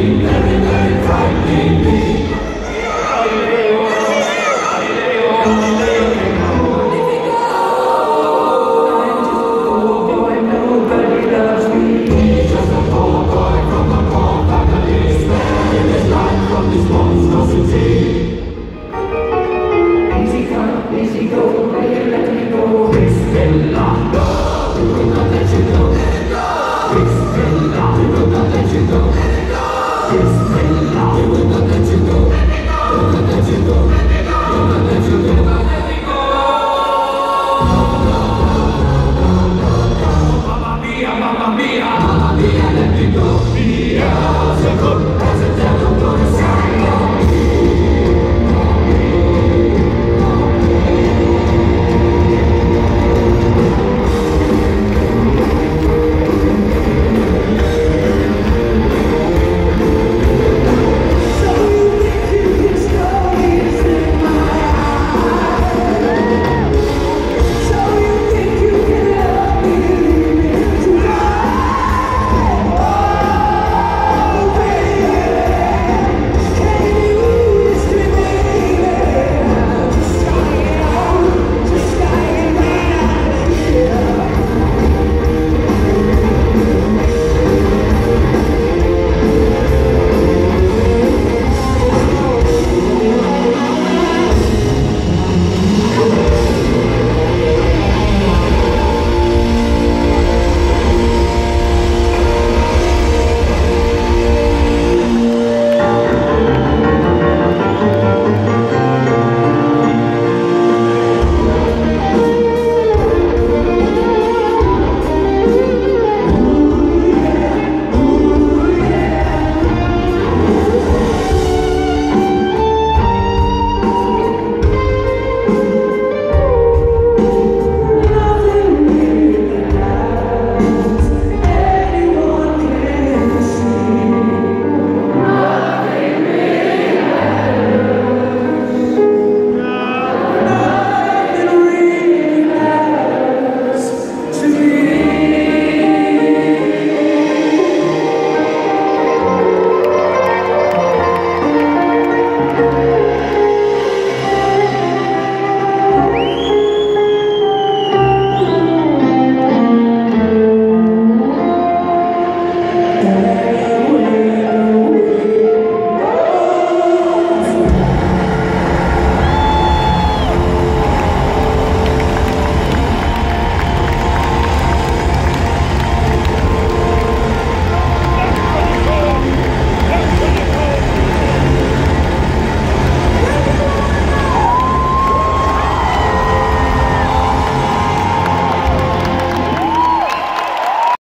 Amen.